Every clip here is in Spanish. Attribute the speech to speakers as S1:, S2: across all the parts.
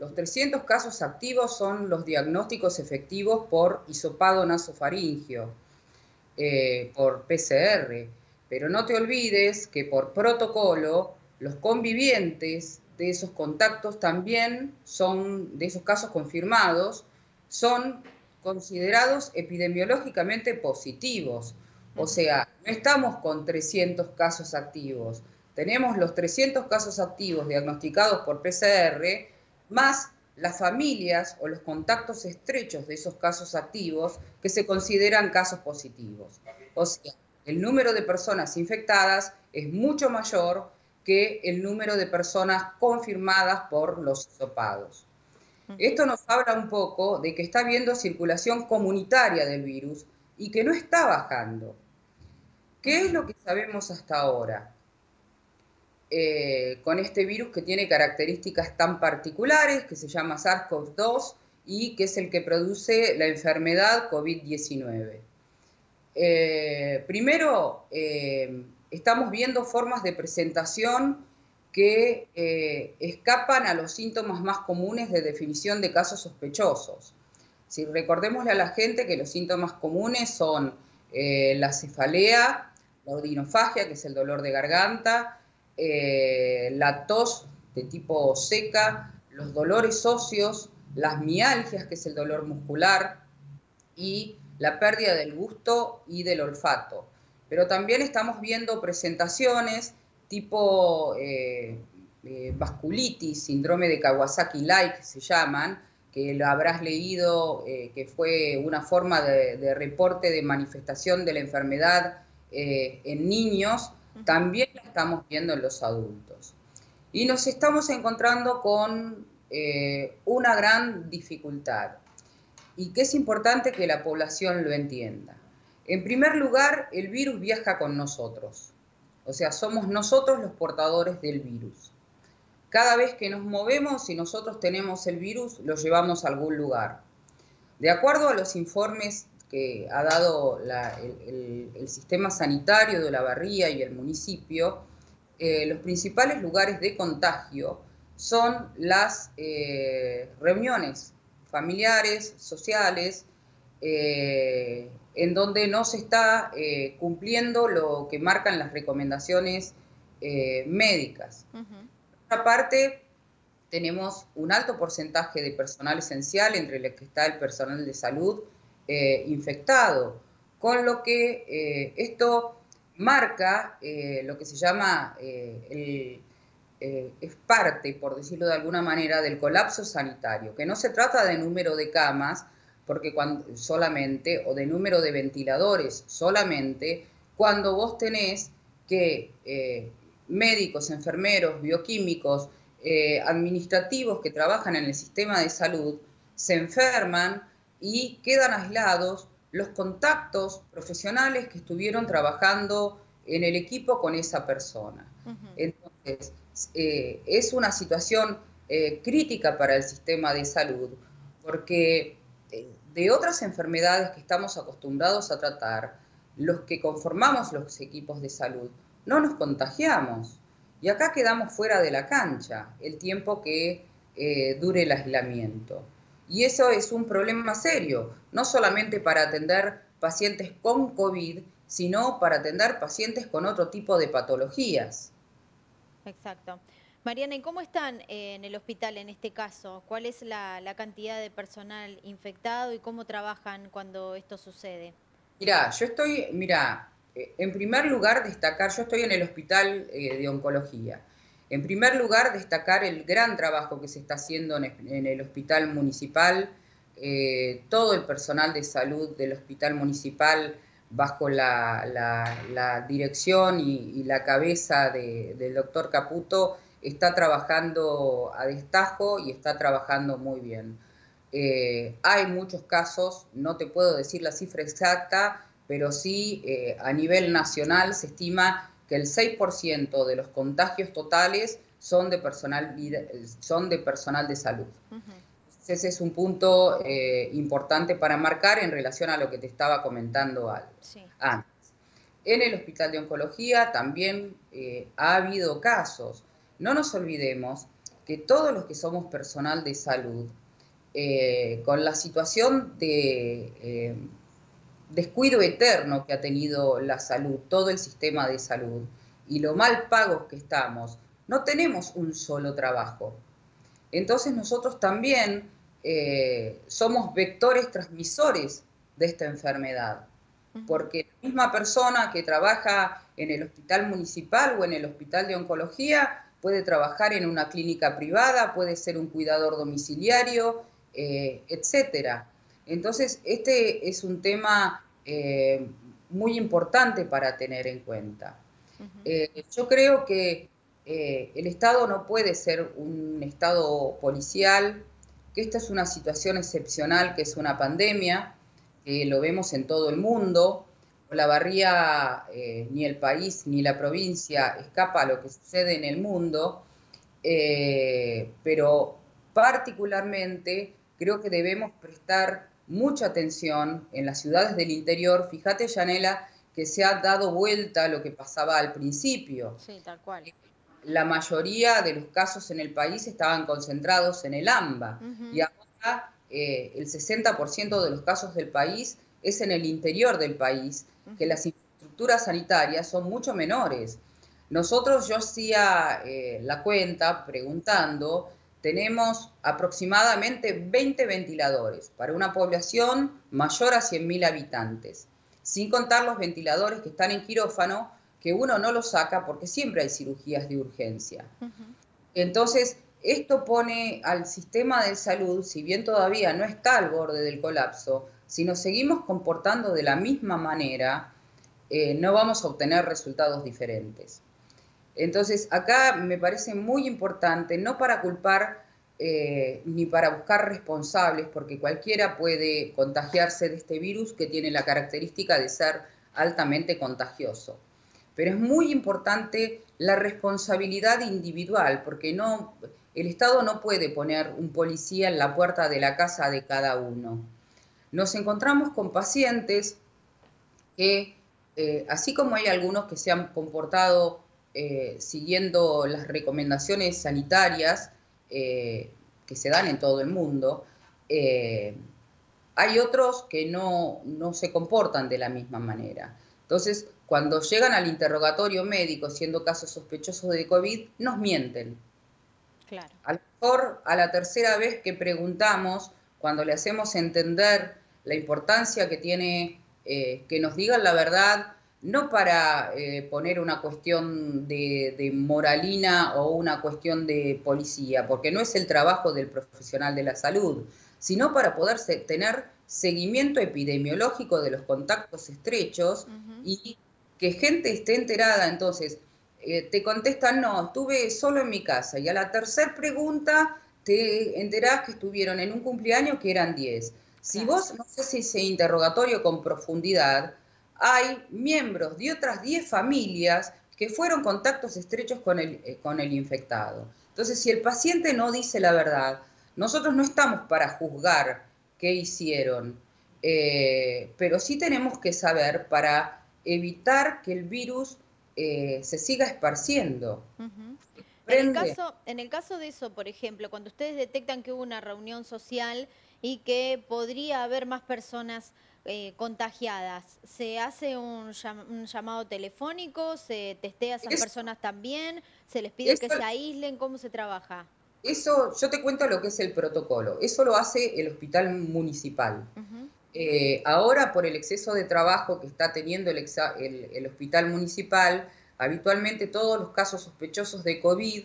S1: los 300 casos activos son los diagnósticos efectivos por hisopado nasofaringio, eh, por PCR, pero no te olvides que por protocolo los convivientes de esos contactos también son, de esos casos confirmados, son considerados epidemiológicamente positivos. O sea, no estamos con 300 casos activos, tenemos los 300 casos activos diagnosticados por PCR, más las familias o los contactos estrechos de esos casos activos que se consideran casos positivos. O sea, el número de personas infectadas es mucho mayor que el número de personas confirmadas por los hisopados. Esto nos habla un poco de que está habiendo circulación comunitaria del virus y que no está bajando. ¿Qué es lo que sabemos hasta ahora? Eh, con este virus que tiene características tan particulares, que se llama SARS-CoV-2 y que es el que produce la enfermedad COVID-19. Eh, primero, eh, estamos viendo formas de presentación que escapan a los síntomas más comunes de definición de casos sospechosos. Si recordémosle a la gente que los síntomas comunes son la cefalea, la odinofagia, que es el dolor de garganta, eh, la tos de tipo seca, los dolores óseos, las mialgias, que es el dolor muscular, y la pérdida del gusto y del olfato. Pero también estamos viendo presentaciones tipo eh, eh, vasculitis, síndrome de Kawasaki-like se llaman, que lo habrás leído, que fue una forma de, de, reporte de manifestación de la enfermedad en niños, también la estamos viendo en los adultos. Y nos estamos encontrando con eh, una gran dificultad y que es importante que la población lo entienda. En primer lugar, el virus viaja con nosotros, o sea, somos nosotros los portadores del virus. Cada vez que nos movemos y nosotros tenemos el virus, lo llevamos a algún lugar. De acuerdo a los informes que ha dado el, sistema sanitario de la barría y el municipio, eh, los principales lugares de contagio son las eh, reuniones familiares, sociales, eh, en donde no se está cumpliendo lo que marcan las recomendaciones médicas. Por otra parte, tenemos un alto porcentaje de personal esencial, entre los que está el personal de salud, eh, infectado, con lo que eh, esto marca eh, lo que se llama, es parte, por decirlo de alguna manera, del colapso sanitario, que no se trata de número de camas, porque cuando, solamente, o de número de ventiladores solamente, cuando vos tenés que médicos, enfermeros, bioquímicos, administrativos que trabajan en el sistema de salud, se enferman y quedan aislados los contactos profesionales que estuvieron trabajando en el equipo con esa persona. Entonces, eh, es una situación eh, crítica para el sistema de salud, porque eh, de otras enfermedades que estamos acostumbrados a tratar, los que conformamos los equipos de salud, no nos contagiamos. Y acá quedamos fuera de la cancha el tiempo que dure el aislamiento. Y eso es un problema serio, no solamente para atender pacientes con COVID, sino para atender pacientes con otro tipo de patologías.
S2: Exacto. Mariana, ¿y cómo están en el hospital en este caso? ¿Cuál es la, cantidad de personal infectado y cómo trabajan cuando esto sucede?
S1: Mira, yo estoy, mira, eh, en primer lugar destacar, yo estoy en el hospital eh, de oncología. En primer lugar, destacar el gran trabajo que se está haciendo en el hospital municipal, eh, todo el personal de salud del hospital municipal bajo la, dirección y, la cabeza del doctor Caputo está trabajando a destajo y está trabajando muy bien. Eh, hay muchos casos, no te puedo decir la cifra exacta, pero sí eh, a nivel nacional se estima que el 6% de los contagios totales son de personal, son de, personal de salud. Ese es un punto eh, importante para marcar en relación a lo que te estaba comentando antes. En el Hospital de Oncología también eh, ha habido casos. No nos olvidemos que todos los que somos personal de salud, eh, con la situación de descuido eterno que ha tenido la salud, todo el sistema de salud, y lo mal pagos que estamos, no tenemos un solo trabajo. Entonces nosotros también eh, somos vectores transmisores de esta enfermedad, porque la misma persona que trabaja en el hospital municipal o en el hospital de oncología puede trabajar en una clínica privada, puede ser un cuidador domiciliario, eh, etcétera. Entonces, este es un tema eh, muy importante para tener en cuenta. Eh, yo creo que el Estado no puede ser un Estado policial, que esta es una situación excepcional, que es una pandemia, que lo vemos en todo el mundo. La barría, ni el país, ni la provincia escapa a lo que sucede en el mundo, pero particularmente creo que debemos prestar mucha atención en las ciudades del interior. Fíjate, Yanela, que se ha dado vuelta a lo que pasaba al principio.
S2: Sí, tal cual.
S1: La mayoría de los casos en el país estaban concentrados en el AMBA y ahora eh, el 60% de los casos del país es en el interior del país, que las infraestructuras sanitarias son mucho menores. Nosotros, yo hacía eh, la cuenta preguntando tenemos aproximadamente 20 ventiladores para una población mayor a 100.000 habitantes, sin contar los ventiladores que están en quirófano, que uno no los saca porque siempre hay cirugías de urgencia. Entonces, esto pone al sistema de salud, si bien todavía no está al borde del colapso, si nos seguimos comportando de la misma manera, eh, no vamos a obtener resultados diferentes. Entonces, acá me parece muy importante, no para culpar eh, ni para buscar responsables, porque cualquiera puede contagiarse de este virus que tiene la característica de ser altamente contagioso. Pero es muy importante la responsabilidad individual, porque no, el Estado no puede poner un policía en la puerta de la casa de cada uno. Nos encontramos con pacientes que, eh, así como hay algunos que se han comportado eh, siguiendo las recomendaciones sanitarias eh, que se dan en todo el mundo, eh, hay otros que no, se comportan de la misma manera. Entonces, cuando llegan al interrogatorio médico siendo casos sospechosos de COVID, nos mienten. Claro. A lo mejor a la tercera vez que preguntamos, cuando le hacemos entender la importancia que tiene que nos digan la verdad, no para eh, poner una cuestión de, moralina o una cuestión de policía, porque no es el trabajo del profesional de la salud, sino para poder tener seguimiento epidemiológico de los contactos estrechos y que gente esté enterada. Entonces, eh, te contestan, no, estuve solo en mi casa. Y a la tercera pregunta te enterás que estuvieron en un cumpleaños que eran 10. Si vos no sé si ese interrogatorio con profundidad, hay miembros de otras 10 familias que fueron contactos estrechos con el, eh, con el infectado. Entonces, si el paciente no dice la verdad, nosotros no estamos para juzgar qué hicieron, eh, pero sí tenemos que saber para evitar que el virus eh, se siga esparciendo.
S2: en, el caso, en el caso de eso, por ejemplo, cuando ustedes detectan que hubo una reunión social y que podría haber más personas eh, contagiadas, ¿se hace un, llamado telefónico? ¿Se testea a esas personas también? ¿Se les pide que se aíslen? ¿Cómo se trabaja?
S1: Eso, yo te cuento lo que es el protocolo. Eso lo hace el hospital municipal. Eh, ahora, por el exceso de trabajo que está teniendo el, hospital municipal, habitualmente todos los casos sospechosos de COVID,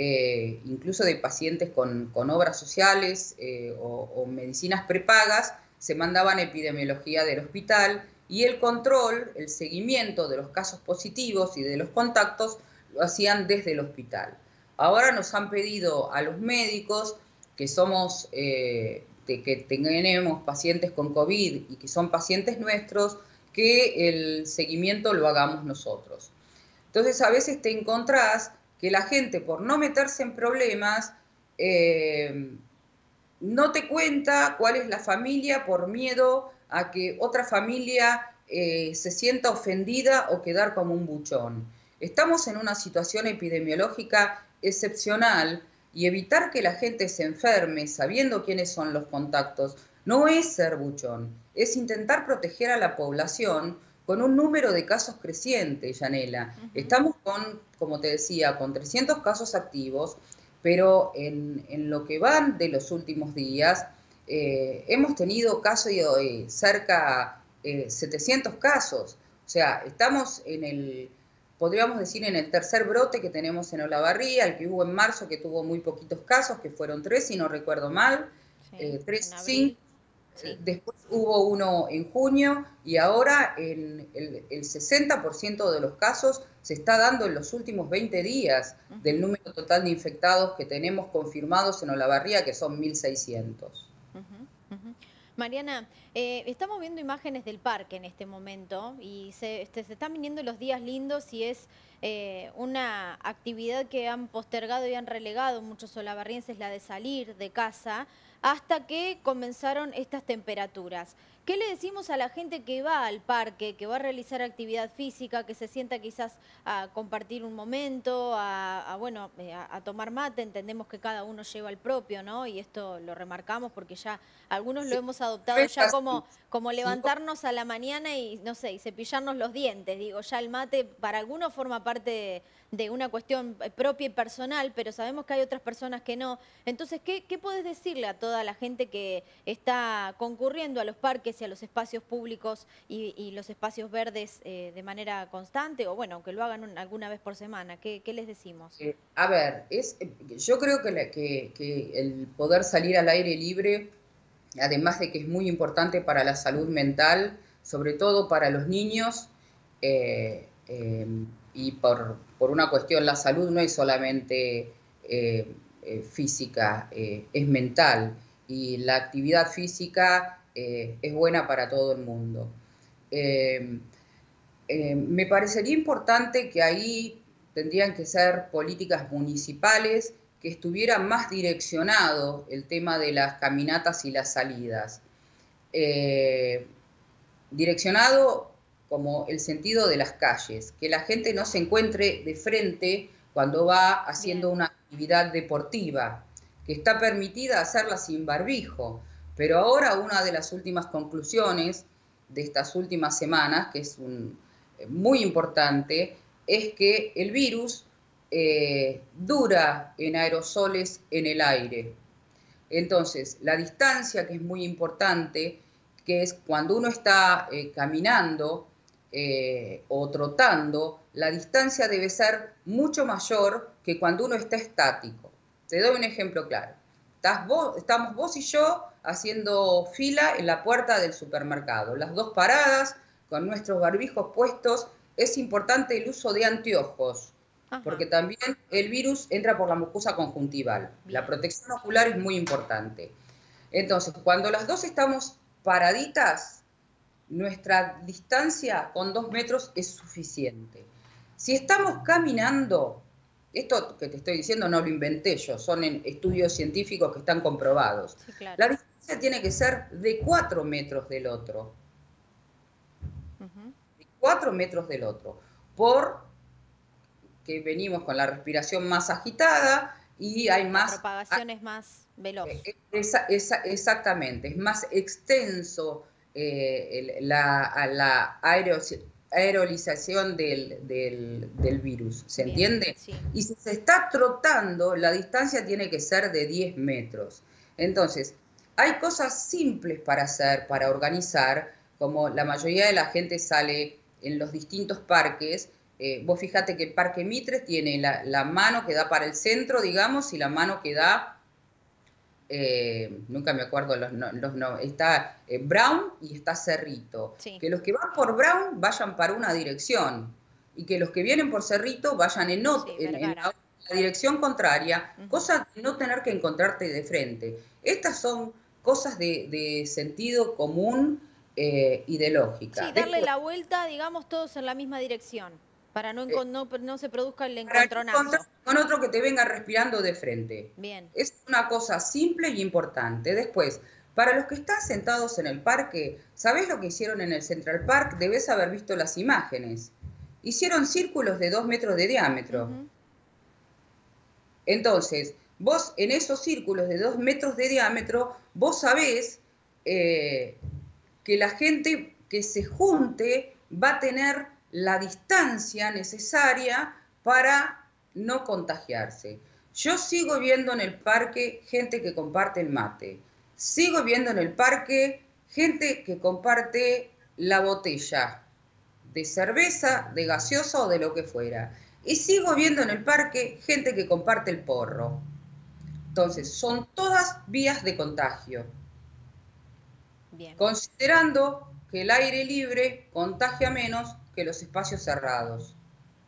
S1: eh, incluso de pacientes con, obras sociales o medicinas prepagas, se mandaban epidemiología del hospital y el control, el seguimiento de los casos positivos y de los contactos lo hacían desde el hospital. Ahora nos han pedido a los médicos que somos, eh, que tenemos pacientes con COVID y que son pacientes nuestros, que el seguimiento lo hagamos nosotros. Entonces a veces te encontrás que la gente por no meterse en problemas eh, no te cuenta cuál es la familia por miedo a que otra familia eh, se sienta ofendida o quedar como un buchón. Estamos en una situación epidemiológica excepcional y evitar que la gente se enferme sabiendo quiénes son los contactos no es ser buchón, es intentar proteger a la población con un número de casos creciente, Yanela. Estamos con, como te decía, con 300 casos activos, pero en, lo que van de los últimos días, eh, hemos tenido casos de cerca de eh, 700 casos. O sea, estamos en el, podríamos decir, en el tercer brote que tenemos en Olavarría, el que hubo en marzo, que tuvo muy poquitos casos, que fueron tres, si no recuerdo mal, eh, tres, cinco Después hubo uno en junio y ahora el, el, 60% de los casos se está dando en los últimos 20 días del número total de infectados que tenemos confirmados en Olavarría, que son 1.600.
S2: Mariana, eh, estamos viendo imágenes del parque en este momento y se, este, se están viniendo los días lindos y es eh, una actividad que han postergado y han relegado muchos olavarrienses, la de salir de casa hasta que comenzaron estas temperaturas. ¿Qué le decimos a la gente que va al parque, que va a realizar actividad física, que se sienta quizás a compartir un momento, a, bueno, eh, a, tomar mate? Entendemos que cada uno lleva el propio, ¿no? Y esto lo remarcamos porque ya algunos lo hemos adoptado ya como, como levantarnos a la mañana y, no sé, y cepillarnos los dientes. Digo, ya el mate para algunos forma parte de, una cuestión propia y personal, pero sabemos que hay otras personas que no. Entonces, ¿qué, qué puedes decirle a toda la gente que está concurriendo a los parques a los espacios públicos y, los espacios verdes eh, de manera constante o bueno, que lo hagan alguna vez por semana? ¿Qué, les decimos?
S1: Eh, a ver, es, yo creo que, que, el poder salir al aire libre, además de que es muy importante para la salud mental, sobre todo para los niños, eh, y por, por, una cuestión, la salud no es solamente física, es mental. Y la actividad física eh, es buena para todo el mundo. Eh, eh, me parecería importante que ahí tendrían que ser políticas municipales que estuvieran más direccionado el tema de las caminatas y las salidas. direccionado como el sentido de las calles, que la gente no se encuentre de frente cuando va haciendo una actividad deportiva, que está permitida hacerla sin barbijo, pero ahora una de las últimas conclusiones de estas últimas semanas, que es eh, muy importante, es que el virus eh, dura en aerosoles en el aire. Entonces, la distancia, que es muy importante, que es cuando uno está eh, caminando o trotando, la distancia debe ser mucho mayor que cuando uno está estático. Te doy un ejemplo claro. estamos vos y yo haciendo fila en la puerta del supermercado. Las dos paradas, con nuestros barbijos puestos, es importante el uso de anteojos, porque también el virus entra por la mucosa conjuntival. La protección ocular es muy importante. Entonces, cuando las dos estamos paraditas, nuestra distancia con dos metros es suficiente. Si estamos caminando, esto que te estoy diciendo no lo inventé yo, son estudios científicos que están comprobados. La distancia tiene que ser de cuatro metros del otro. De cuatro metros del otro. Por que venimos con la respiración más agitada y hay más...
S2: La propagación es más veloz. Eh,
S1: exactamente, es más extenso eh, la, la aerolización del, del, virus, ¿se entiende? Y si se está trotando, la distancia tiene que ser de 10 metros. Entonces, hay cosas simples para hacer, para organizar, como la mayoría de la gente sale en los distintos parques. Eh, vos fíjate que el Parque Mitre tiene la, la mano que da para el centro, digamos, y la mano que da eh, nunca me acuerdo los, los, está eh, Brown y está Cerrito. Que los que van por Brown vayan para una dirección y que los que vienen por Cerrito vayan en, la, dirección contraria, cosa de no tener que encontrarte de frente. Estas son cosas de, sentido común eh, y de lógica.
S2: Sí, darle la vuelta, digamos, todos en la misma dirección para no, eh, no, se produzca el encontronazo.
S1: Con otro que te venga respirando de frente.
S2: Bien.
S1: Es una cosa simple y importante. Después, para los que están sentados en el parque, ¿sabés lo que hicieron en el Central Park? Debes haber visto las imágenes. Hicieron círculos de dos metros de diámetro. Entonces, vos en esos círculos de dos metros de diámetro, vos sabés eh, que la gente que se junte va a tener la distancia necesaria para no contagiarse. Yo sigo viendo en el parque gente que comparte el mate, sigo viendo en el parque gente que comparte la botella de cerveza, de gaseosa o de lo que fuera. Y sigo viendo en el parque gente que comparte el porro. Entonces, son todas vías de contagio. Considerando que el aire libre contagia menos que los espacios cerrados.